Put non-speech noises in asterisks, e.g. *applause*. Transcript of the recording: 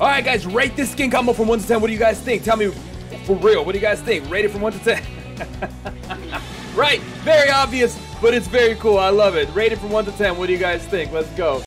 All right, guys, rate this skin combo from 1 to 10. What do you guys think? Tell me for real. What do you guys think? Rate it from 1 to 10. *laughs* right, very obvious, but it's very cool. I love it. Rate it from 1 to 10. What do you guys think? Let's go.